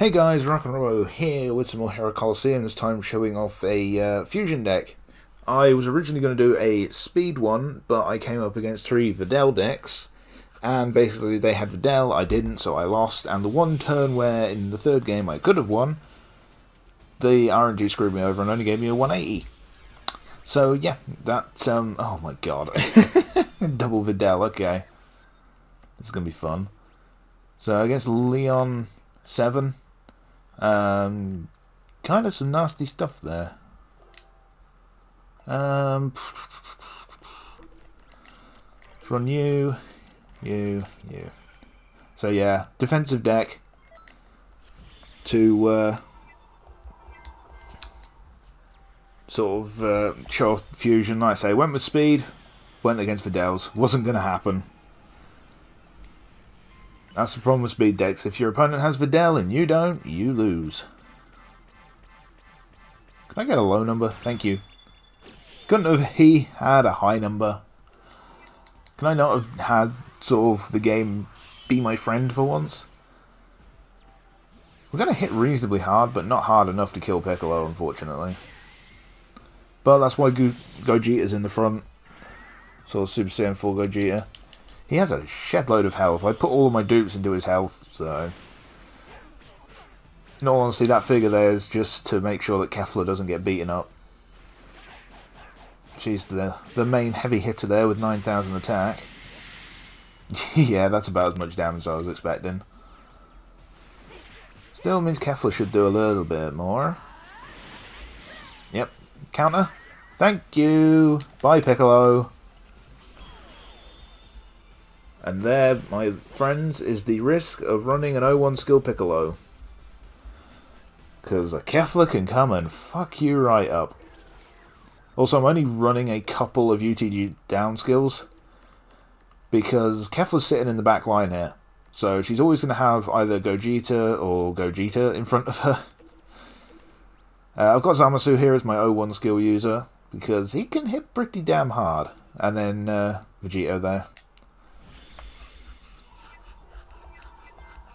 Hey guys, Rock and Roll here with some more Hero Colosseum, this time showing off a uh, fusion deck. I was originally going to do a speed one, but I came up against three Videl decks, and basically they had Videl, I didn't, so I lost, and the one turn where in the third game I could have won, the RNG screwed me over and only gave me a 180. So yeah, that, um, oh my god, double Videl, okay. Is going to be fun. So against Leon 7, um, kind of some nasty stuff there. Um, run you, you, you. So yeah, defensive deck to uh, sort of uh, show fusion. Like I say, went with speed, went against Videls. Wasn't going to happen. That's the problem with speed decks. If your opponent has Videl and you don't, you lose. Can I get a low number? Thank you. Couldn't have he had a high number? Can I not have had sort of the game be my friend for once? We're going to hit reasonably hard, but not hard enough to kill Piccolo, unfortunately. But that's why Go Gogeta's in the front. Of Super Saiyan 4 Gogeta. He has a shed load of health. I put all of my dupes into his health, so... In all honesty, that figure there is just to make sure that Kefla doesn't get beaten up. She's the, the main heavy hitter there with 9,000 attack. yeah, that's about as much damage as I was expecting. Still means Kefla should do a little bit more. Yep. Counter. Thank you. Bye, Piccolo. And there, my friends, is the risk of running an 01 skill Piccolo. Because a Kefla can come and fuck you right up. Also, I'm only running a couple of UTG down skills. Because Kefla's sitting in the back line here. So she's always going to have either Gogeta or Gogeta in front of her. Uh, I've got Zamasu here as my 01 skill user. Because he can hit pretty damn hard. And then uh, Vegito there.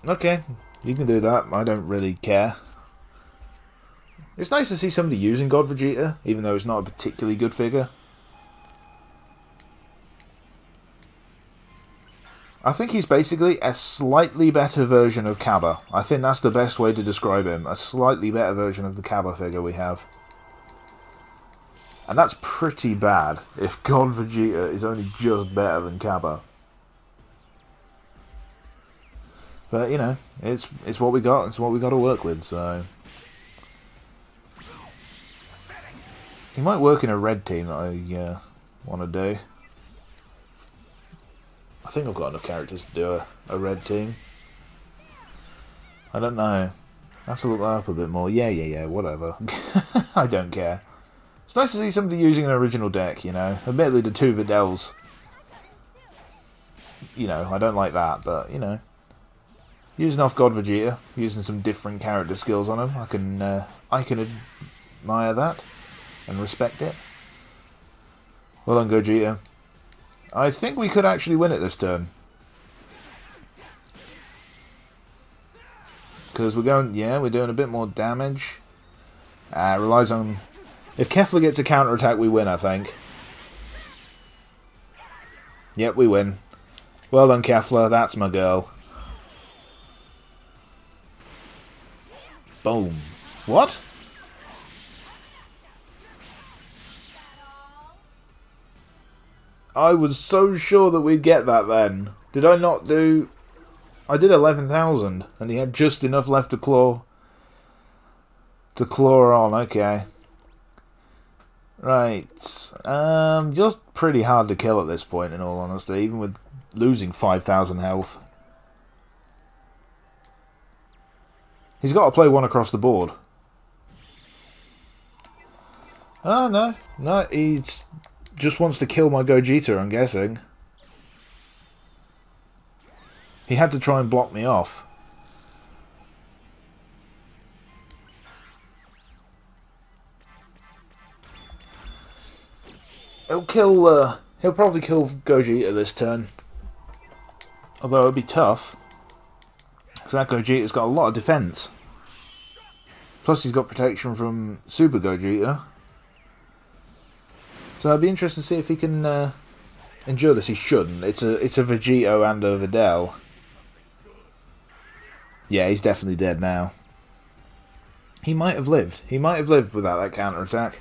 Okay, you can do that. I don't really care. It's nice to see somebody using God Vegeta, even though it's not a particularly good figure. I think he's basically a slightly better version of Cabba. I think that's the best way to describe him. A slightly better version of the Cabba figure we have. And that's pretty bad if God Vegeta is only just better than Cabba. But you know, it's it's what we got. It's what we got to work with. So he might work in a red team that I uh, want to do. I think I've got enough characters to do a, a red team. I don't know. I have to look that up a bit more. Yeah, yeah, yeah, whatever. I don't care. It's nice to see somebody using an original deck, you know. Admittedly, the two Videls. You know, I don't like that, but, you know. Using off God Vegeta, using some different character skills on him, I can uh, I can admire that and respect it. Well done, Gogeta. I think we could actually win it this turn. Because we're going, yeah, we're doing a bit more damage. Uh, relies on... If Kefla gets a counter attack, we win, I think. Yep, we win. Well done, Kefla. That's my girl. Boom. What? I was so sure that we'd get that then. Did I not do... I did 11,000 and he had just enough left to claw... To claw on, okay. Right. Um, just pretty hard to kill at this point in all honesty, even with losing 5,000 health. He's got to play one across the board. Oh, no. No, he just wants to kill my Gogeta, I'm guessing. He had to try and block me off. He'll kill, uh, he'll probably kill Gogeta this turn. Although it'll be tough. Because that Gogeta's got a lot of defense. Plus he's got protection from Super Gogeta. So I'd be interested to see if he can uh, endure this. He shouldn't. It's a it's a Vegito and a Videl. Yeah, he's definitely dead now. He might have lived. He might have lived without that counter attack.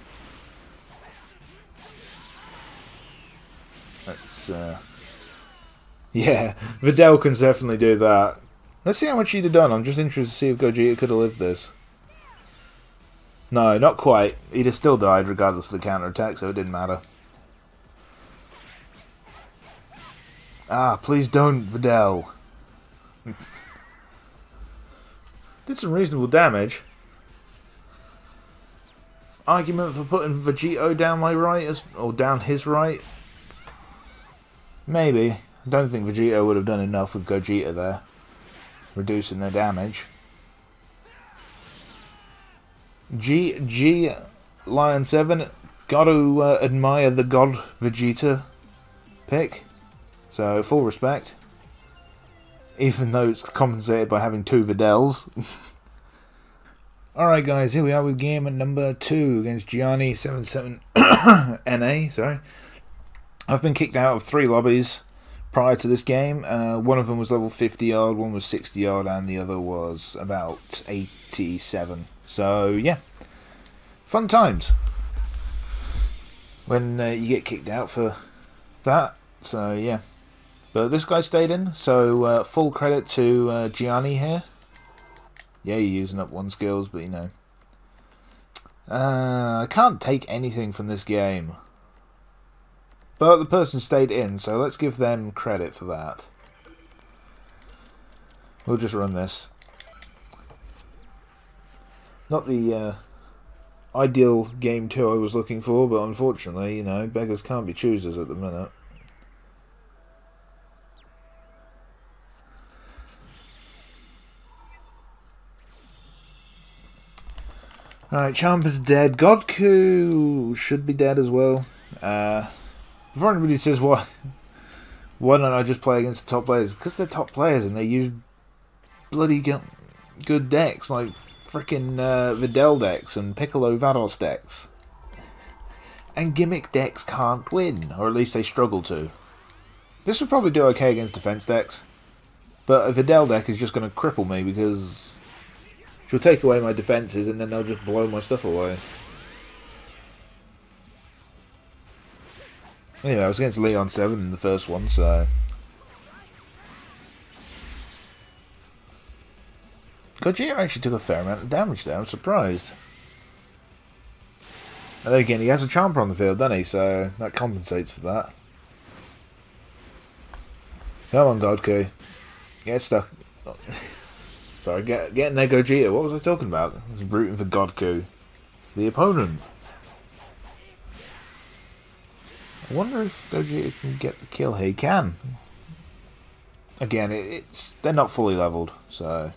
Let's uh, yeah, Videl can definitely do that. Let's see how much he'd have done. I'm just interested to see if Gogeta could have lived this. No, not quite. He'd have still died regardless of the counter-attack, so it didn't matter. Ah, please don't, Videl. Did some reasonable damage. Argument for putting Vegito down my right, as, or down his right? Maybe. I don't think Vegeta would have done enough with Gogeta there. Reducing the damage. G G Lion 7 got to uh, admire the God Vegeta pick. So, full respect. Even though it's compensated by having two Videls. Alright guys, here we are with game number 2 against Gianni 77 NA, sorry. I've been kicked out of three lobbies prior to this game. Uh, one of them was level 50 yard, one was 60 yard, and the other was about 87. So, yeah. Fun times. When uh, you get kicked out for that. So, yeah. But this guy stayed in, so uh, full credit to uh, Gianni here. Yeah, you're using up one skills, but you know. Uh, I can't take anything from this game. But the person stayed in, so let's give them credit for that. We'll just run this. Not the uh, ideal game 2 I was looking for, but unfortunately, you know, beggars can't be choosers at the minute. Alright, Champ is dead. Godku should be dead as well. Uh, before anybody says, why, why don't I just play against the top players? Because they're top players and they use bloody good decks like freaking uh, Videl decks and Piccolo Vados decks. And gimmick decks can't win, or at least they struggle to. This would probably do okay against defense decks, but a Videl deck is just going to cripple me because she'll take away my defenses and then they'll just blow my stuff away. Anyway, I was against Leon 7 in the first one, so... Gogeta actually took a fair amount of damage there, I'm surprised. And then again, he has a Champa on the field, doesn't he? So that compensates for that. Come on, Godku. Get stuck. Sorry, get, get there, Gogeta. What was I talking about? I was rooting for Godku. The opponent. I wonder if Gogeta can get the kill. He can. Again, it's they're not fully leveled, so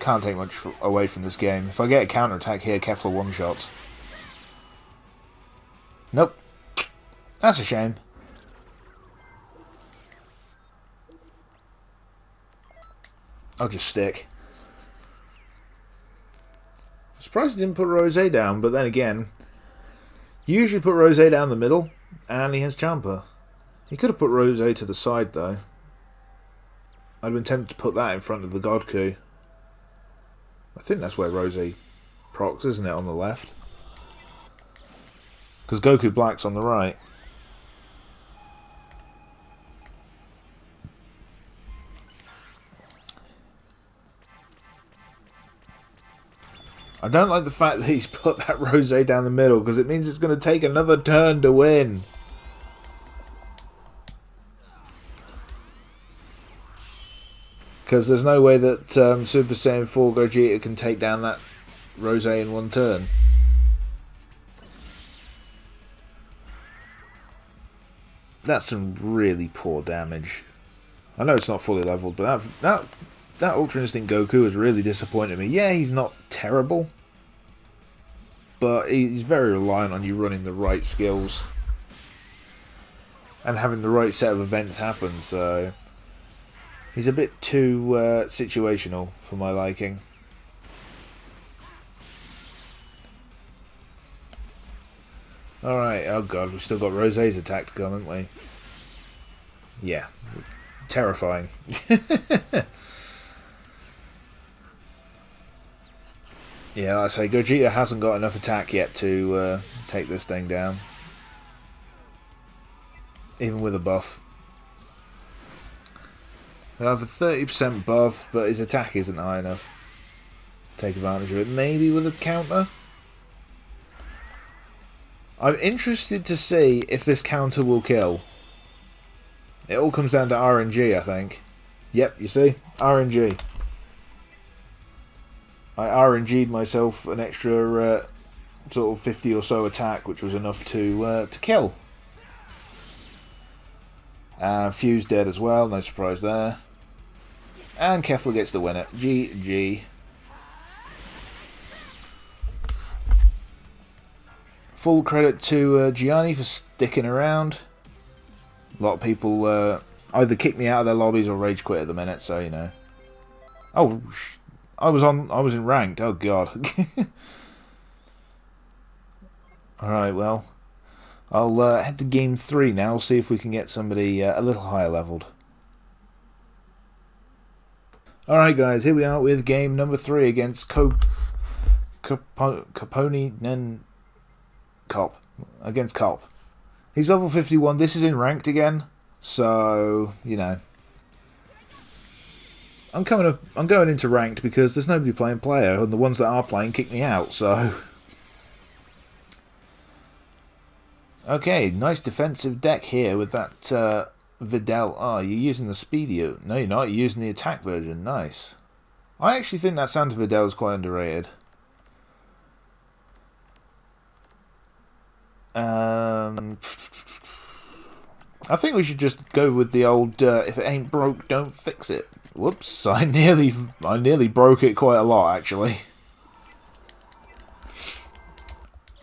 can't take much away from this game. If I get a counter attack here, Kefla one shots. Nope. That's a shame. I'll just stick. surprised he didn't put Rose down, but then again, usually put Rose down the middle, and he has Champa. He could have put Rose to the side, though. I'd been tempted to put that in front of the Godku. I think that's where Rosie procs, isn't it, on the left? Because Goku Black's on the right. I don't like the fact that he's put that Rose down the middle because it means it's going to take another turn to win. Because there's no way that um, Super Saiyan 4 Gogeta can take down that Rose in one turn. That's some really poor damage. I know it's not fully leveled, but that that that Ultra Instinct Goku has really disappointed me. Yeah, he's not terrible, but he's very reliant on you running the right skills and having the right set of events happen. So He's a bit too uh, situational for my liking. Alright, oh god, we've still got Rosé's attack to come, haven't we? Yeah, terrifying. yeah, like I say, Gogeta hasn't got enough attack yet to uh, take this thing down. Even with a buff. Have a 30% buff, but his attack isn't high enough. Take advantage of it. Maybe with a counter? I'm interested to see if this counter will kill. It all comes down to RNG, I think. Yep, you see? RNG. I RNG'd myself an extra uh, sort of 50 or so attack, which was enough to uh, to kill. Uh, Fuse dead as well, no surprise there. And Kefla gets the winner. GG. Full credit to uh, Gianni for sticking around. A lot of people uh, either kick me out of their lobbies or rage quit at the minute, so you know. Oh, I was on. I was in ranked. Oh god. All right. Well, I'll uh, head to game three now. See if we can get somebody uh, a little higher leveled. All right, guys. Here we are with game number three against Cop Capone Nen Cop against Cop. He's level 51. This is in ranked again. So, you know. I'm coming up I'm going into ranked because there's nobody playing player and the ones that are playing kick me out, so Okay, nice defensive deck here with that uh, Videl. Oh, you're using the Speedio. No, you're not. You're using the attack version. Nice. I actually think that Santa Videl is quite underrated. Um, I think we should just go with the old uh, "if it ain't broke, don't fix it." Whoops! I nearly, I nearly broke it quite a lot actually.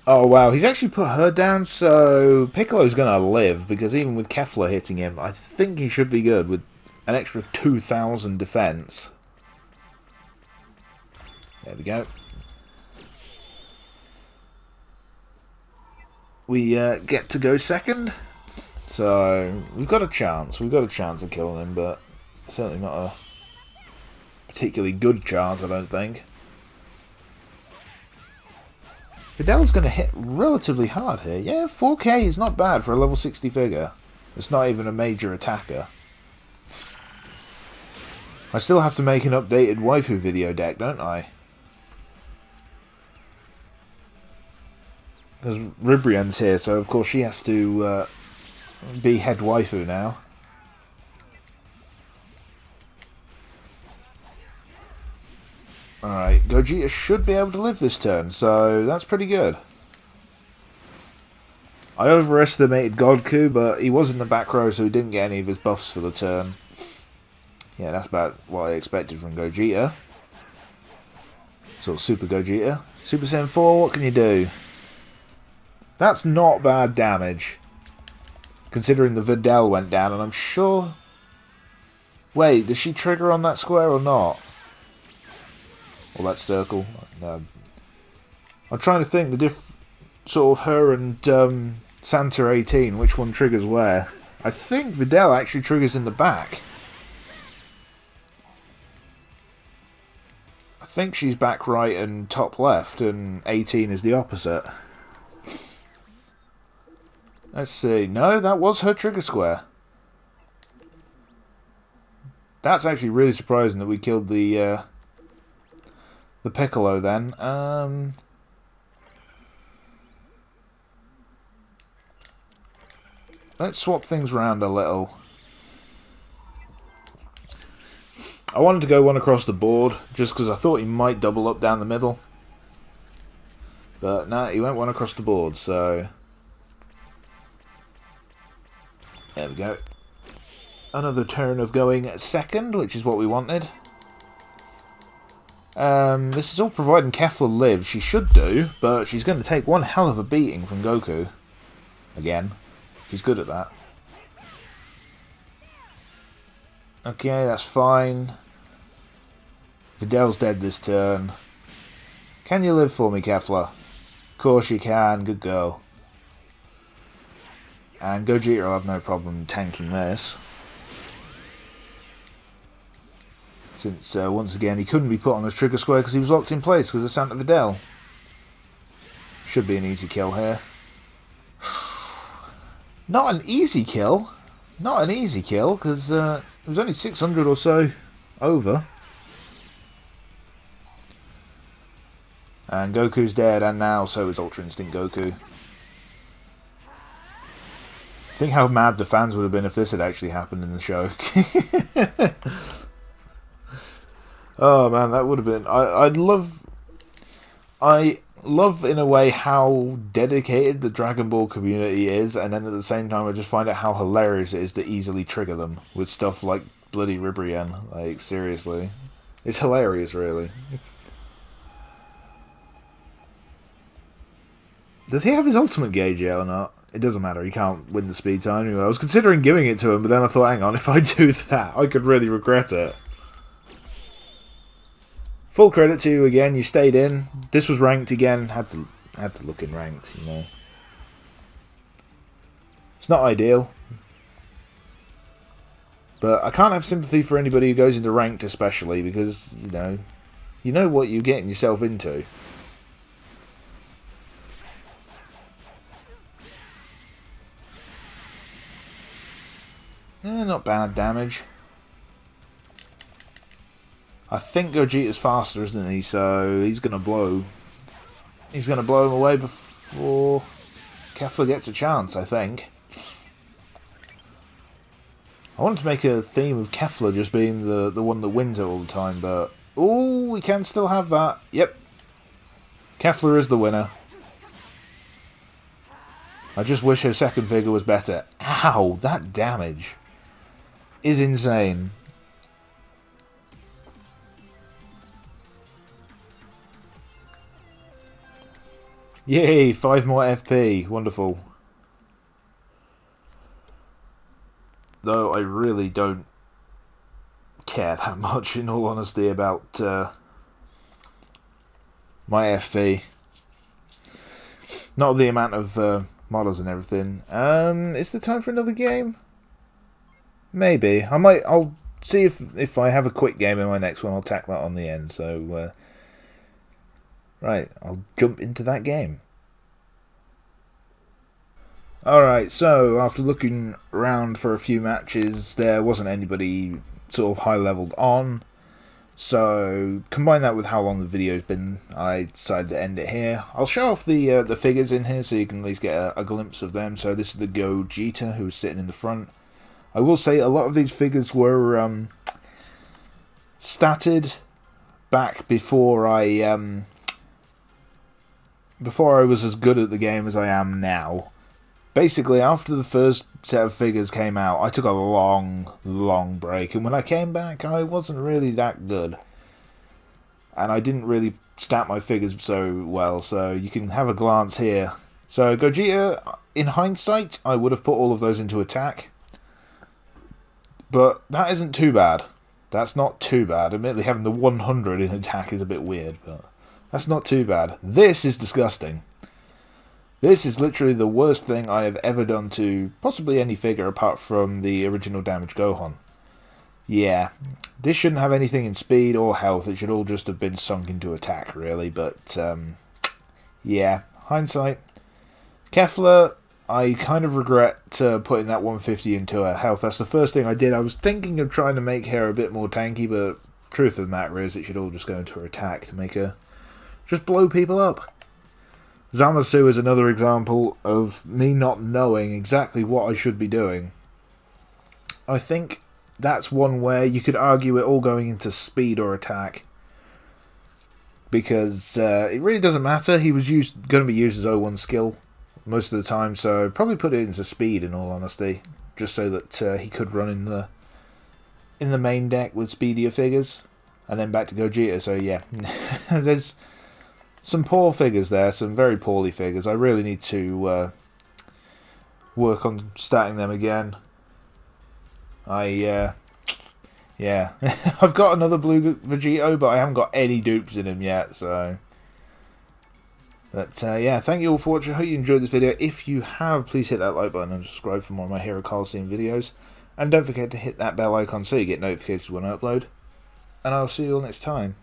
Oh wow, he's actually put her down, so Piccolo's gonna live because even with Kefla hitting him, I think he should be good with an extra 2,000 defense. There we go. we uh, get to go second. So we've got a chance. We've got a chance of killing him, but certainly not a particularly good chance, I don't think. Videl's going to hit relatively hard here. Yeah, 4k is not bad for a level 60 figure. It's not even a major attacker. I still have to make an updated waifu video deck, don't I? Because Ribrianne's here, so of course she has to uh, be head waifu now. Alright, Gogeta should be able to live this turn, so that's pretty good. I overestimated Godku, but he was in the back row, so he didn't get any of his buffs for the turn. Yeah, that's about what I expected from Gogeta. Sort of Super Gogeta. Super Saiyan 4, what can you do? That's not bad damage. Considering the Videl went down, and I'm sure... Wait, does she trigger on that square or not? Or that circle? No. I'm trying to think the diff... Sort of her and um, Santa 18, which one triggers where? I think Videl actually triggers in the back. I think she's back right and top left, and 18 is the opposite. Let's see. No, that was her trigger square. That's actually really surprising that we killed the uh, the Piccolo then. Um, let's swap things around a little. I wanted to go one across the board just because I thought he might double up down the middle. But no, he went one across the board, so... There we go. Another turn of going second, which is what we wanted. Um, this is all providing Kefla lives. She should do, but she's going to take one hell of a beating from Goku. Again. She's good at that. Okay, that's fine. Videl's dead this turn. Can you live for me, Kefla? Of course you can. Good girl. And Gogeta will have no problem tanking this. Since, uh, once again, he couldn't be put on the trigger square because he was locked in place because of Santa Videl. Should be an easy kill here. Not an easy kill. Not an easy kill because uh, it was only 600 or so over. And Goku's dead, and now so is Ultra Instinct Goku. Think how mad the fans would have been if this had actually happened in the show. oh man, that would have been. I I'd love. I love in a way how dedicated the Dragon Ball community is, and then at the same time, I just find out how hilarious it is to easily trigger them with stuff like bloody Ribrianne. Like seriously, it's hilarious, really. Does he have his ultimate gauge yet or not? It doesn't matter. He can't win the speed time anyway. I was considering giving it to him, but then I thought, hang on, if I do that, I could really regret it. Full credit to you again. You stayed in. This was ranked again. Had to had to look in ranked. You know, it's not ideal, but I can't have sympathy for anybody who goes into ranked, especially because you know, you know what you're getting yourself into. Eh, not bad damage. I think Gogeta's faster, isn't he? So he's going to blow. He's going to blow him away before Kefla gets a chance, I think. I wanted to make a theme of Kefla just being the, the one that wins it all the time, but... Oh, we can still have that. Yep. Kefla is the winner. I just wish her second figure was better. Ow, that damage is insane. Yay, five more FP. Wonderful. Though I really don't care that much, in all honesty, about uh, my FP. Not the amount of uh, models and everything. Um, is the time for another game? Maybe. I might. I'll see if if I have a quick game in my next one. I'll tack that on the end. So, uh, right, I'll jump into that game. Alright, so after looking around for a few matches, there wasn't anybody sort of high leveled on. So combine that with how long the video's been, I decided to end it here. I'll show off the uh, the figures in here so you can at least get a, a glimpse of them. So this is the Gogeta who's sitting in the front. I will say a lot of these figures were um, statted back before I um, before I was as good at the game as I am now. Basically, after the first set of figures came out, I took a long, long break, and when I came back, I wasn't really that good. And I didn't really stat my figures so well, so you can have a glance here. So, Gogeta, in hindsight, I would have put all of those into attack. But that isn't too bad. That's not too bad. Admittedly, having the 100 in attack is a bit weird, but that's not too bad. This is disgusting. This is literally the worst thing I have ever done to possibly any figure apart from the original Damage Gohan. Yeah, this shouldn't have anything in speed or health. It should all just have been sunk into attack, really. But, um, yeah, hindsight. Kefla, I kind of regret uh, putting that 150 into her health. That's the first thing I did. I was thinking of trying to make her a bit more tanky, but truth of the matter is it should all just go into her attack to make her just blow people up. Zamasu is another example of me not knowing exactly what I should be doing. I think that's one where you could argue it all going into speed or attack. Because uh, it really doesn't matter. He was used, going to be used as 01 skill most of the time, so probably put it into speed in all honesty, just so that uh, he could run in the in the main deck with speedier figures, and then back to Gogeta. So yeah, there's some poor figures there, some very poorly figures. I really need to uh, work on starting them again. I uh, yeah, I've got another blue Vegito, but I haven't got any dupes in him yet, so But uh, yeah, thank you all for watching. I hope you enjoyed this video. If you have, please hit that like button and subscribe for more of my Hero Colosseum videos. And don't forget to hit that bell icon so you get notifications when I upload. And I'll see you all next time.